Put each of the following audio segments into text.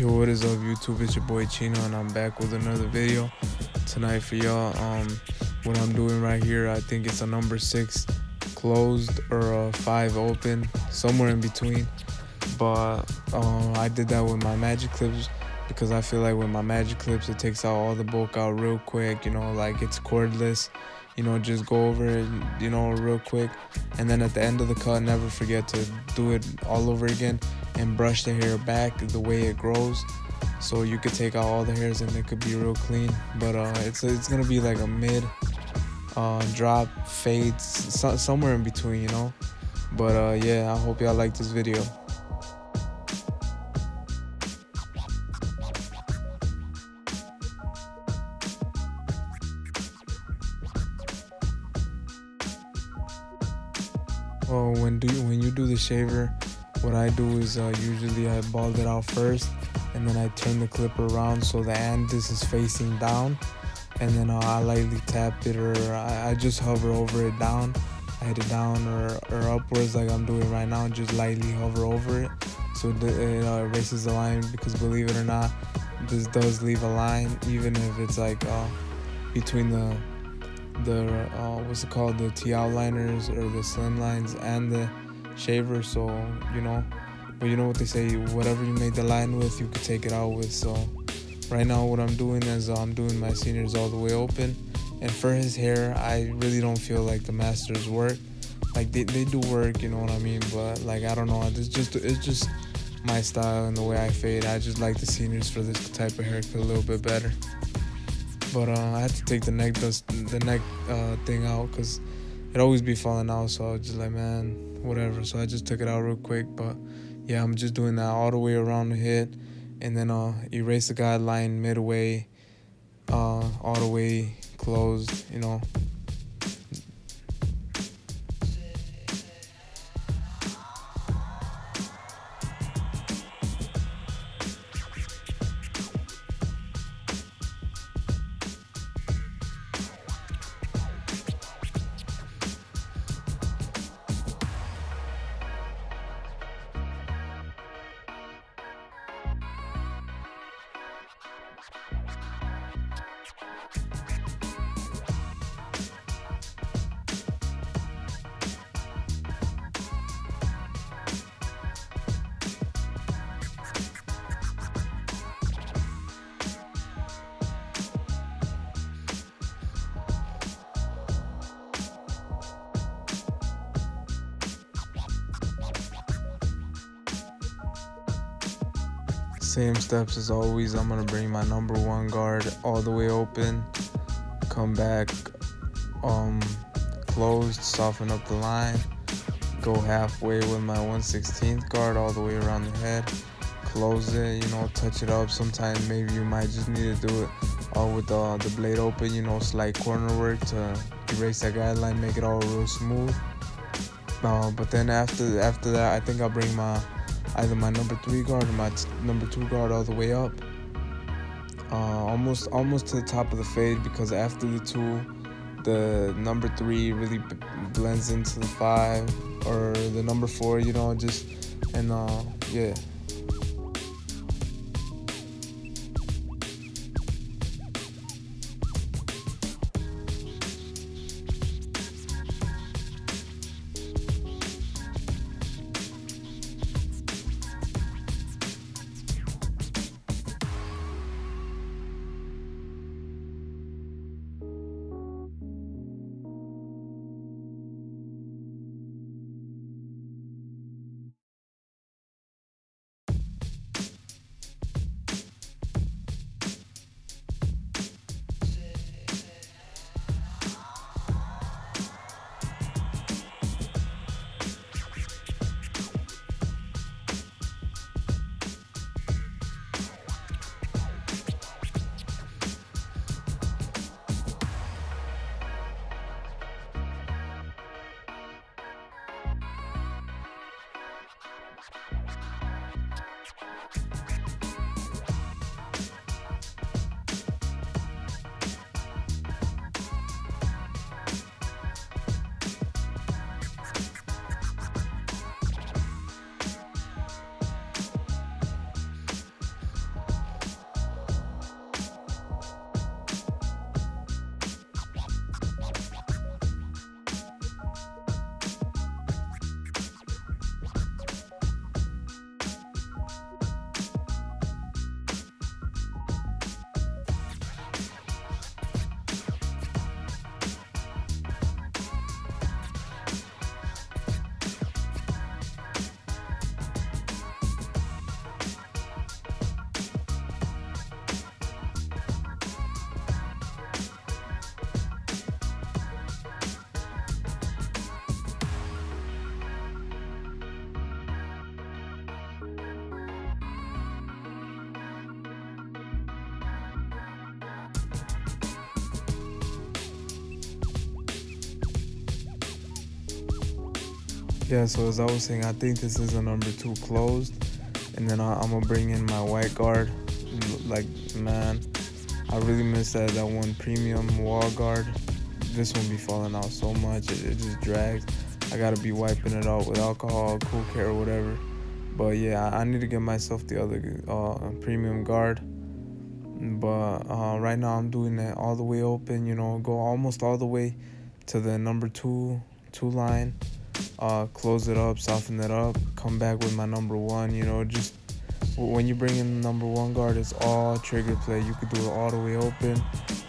Yo, what is up, YouTube? It's your boy Chino, and I'm back with another video tonight for y'all. Um, what I'm doing right here, I think it's a number six closed or a five open, somewhere in between. But um, I did that with my magic clips because I feel like with my magic clips, it takes out all the bulk out real quick. You know, like it's cordless. You know, just go over it, you know, real quick, and then at the end of the cut, never forget to do it all over again and brush the hair back the way it grows so you could take out all the hairs and it could be real clean. But uh, it's it's gonna be like a mid uh, drop fades so, somewhere in between you know? But uh, yeah i hope y'all like this video do when you do the shaver what I do is uh, usually I bald it out first and then I turn the clipper around so the andis is facing down and then uh, I lightly tap it or I, I, just hover over it down I hit it down or, or upwards like I'm doing right now just lightly hover over it. So it uh, erases the line because believe it or not this does leave a line even if it's like uh, between the the uh, what's it called the T outliners or the slim lines and the shaver so you know. But you know what they say whatever you made the line with you could take it out with so. Right now what i'm doing is uh, i'm doing my seniors all the way open and for his hair i really don't feel like the masters work. Like they, they do work you know what i mean? But like i don't know it's just it's just my style and the way i fade. I just like the seniors for this type of haircut a little bit better but uh, i had to take the neck dust the neck uh, thing out because it always be falling out so i was just like man whatever. So I just took it out real quick. But yeah, I'm just doing that all the way around the head and then uh, erase the guideline midway, uh, all the way closed, you know. Same steps as always. I'm gonna bring my number one guard all the way open, come back, um, closed, soften up the line, go halfway with my 116th guard all the way around the head, close it, you know, touch it up. Sometimes maybe you might just need to do it all with the, the blade open, you know, slight corner work to erase that guideline, make it all real smooth. Uh, but then after after that, I think I'll bring my either my number three guard or my number two guard all the way up. Uh, almost almost to the top of the fade because after the two, the number three really blends into the five or the number four, you know, just and uh, yeah. Yeah, so as I was saying, I think this is a number two closed, and then I, am gonna bring in my white guard. Like man, I really miss that that one premium Wahl guard. This one be falling out so much, it, it just drags. I gotta be wiping it out with alcohol, cool care, or whatever. But yeah, I need to get myself the other uh, premium guard. But uh, right now I'm doing it all the way open. You know, go almost all the way to the number two two line. Uh, close it up, soften it up, come back with my number one. You know, just when you bring in the number one guard, it's all trigger play. You could do it all the way open,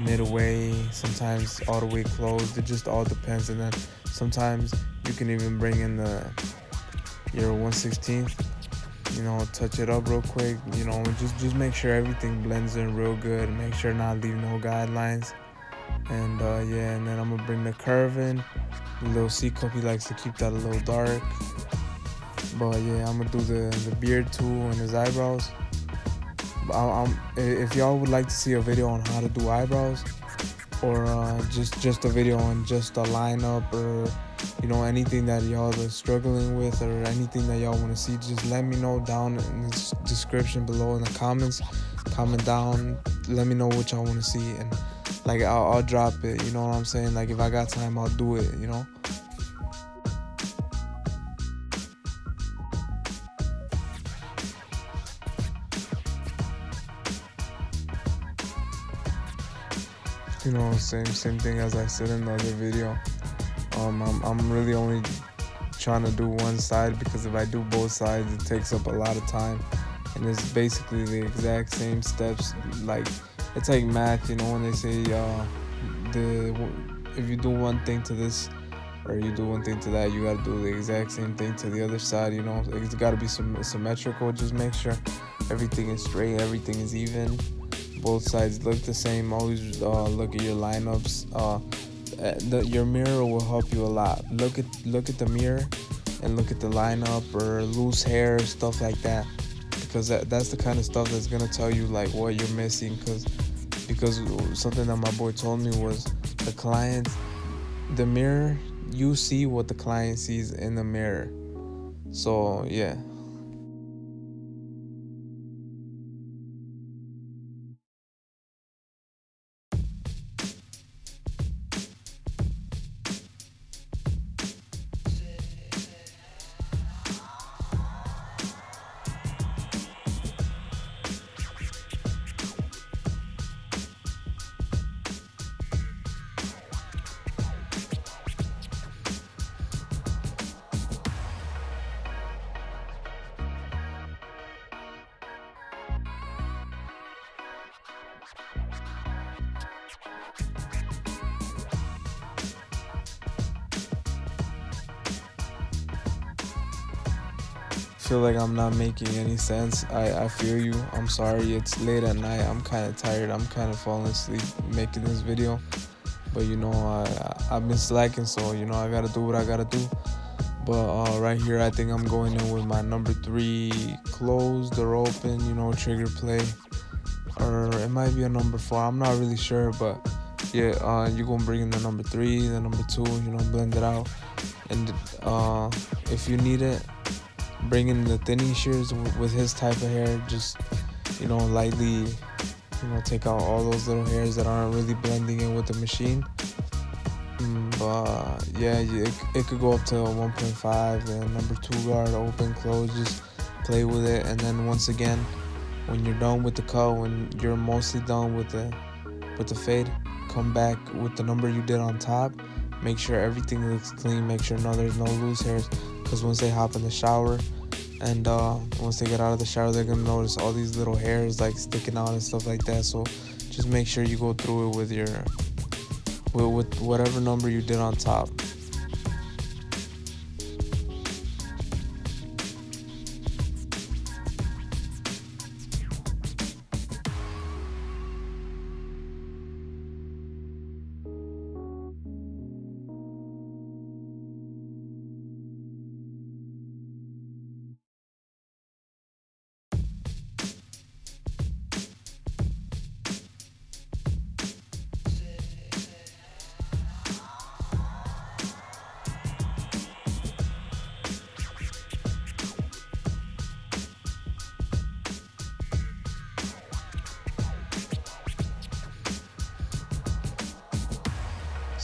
midway, sometimes all the way closed. It just all depends. And then sometimes you can even bring in the your 116th you know touch it up real quick you know just just make sure everything blends in real good make sure not leave no guidelines and uh, yeah and then i'm gonna bring the curve in little c cup he likes to keep that a little dark. But yeah i'm gonna do the the beard too and his eyebrows. I, if y'all would like to see a video on how to do eyebrows or uh, just just a video on just a lineup or you know anything that y'all are struggling with or anything that y'all want to see just let me know down in the description below in the comments. Comment down let me know what y'all want to see and like I'll, I'll drop it you know what i'm saying like if i got time i'll do it you know you know same same thing as i said in the other video um, I'm, I'm really only trying to do one side because if I do both sides, it takes up a lot of time. And it's basically the exact same steps. Like, it's like math, you know, when they say uh, the if you do one thing to this or you do one thing to that, you gotta do the exact same thing to the other side. You know, it's gotta be symmetrical. Just make sure everything is straight, everything is even. Both sides look the same. Always uh, look at your lineups. Uh, uh, the, your mirror will help you a lot. Look at look at the mirror and look at the lineup or loose hair stuff like that because that, that's the kind of stuff that's gonna tell you like what you're missing because because something that my boy told me was the client the mirror you see what the client sees in the mirror. So yeah feel like I'm not making any sense. I, I feel you. I'm sorry. It's late at night. I'm kind of tired. I'm kind of falling asleep making this video. But you know, I, I've been slacking, so you know, I gotta do what I gotta do. But uh, right here, I think I'm going in with my number three closed or open, you know, trigger play. Or it might be a number four. I'm not really sure, but yeah, uh, you're gonna bring in the number three, the number two, you know, blend it out. And uh, if you need it, bring in the thinning shears with his type of hair, just you know, lightly, you know, take out all those little hairs that aren't really blending in with the machine. Mm, but yeah, it, it could go up to 1.5. The number two guard, open, close, just play with it, and then once again, when you're done with the cut, when you're mostly done with the with the fade, come back with the number you did on top. Make sure everything looks clean. Make sure no there's no loose hairs because once they hop in the shower and uh, once they get out of the shower they're gonna notice all these little hairs like sticking out and stuff like that so just make sure you go through it with your with, with whatever number you did on top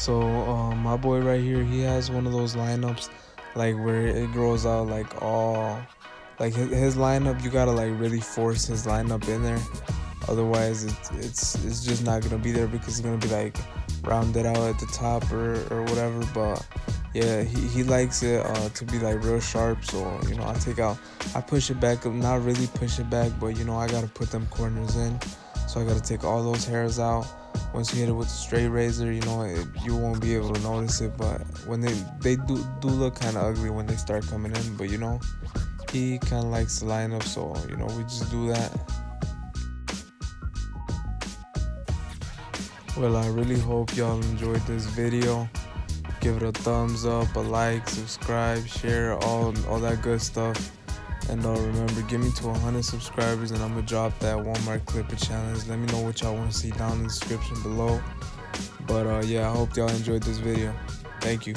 So um, my boy right here, he has one of those lineups, like where it grows out like all, like his, his lineup. You gotta like really force his lineup in there, otherwise it's it's it's just not gonna be there because it's gonna be like rounded out at the top or or whatever. But yeah, he, he likes it uh, to be like real sharp. So you know, I take out, I push it back, not really push it back, but you know, I gotta put them corners in. So I gotta take all those hairs out once you hit it with a straight razor, you know, it, you won't be able to notice it. But when they they do do look kind of ugly when they start coming in. But you know, he kind of likes the lineup, so you know we just do that. Well, I really hope y'all enjoyed this video. Give it a thumbs up, a like, subscribe, share, all all that good stuff. And uh, remember, get me to 100 subscribers and I'm gonna drop that Walmart Clipper challenge. Let me know what y'all want to see down in the description below. But uh, yeah, I hope y'all enjoyed this video. Thank you.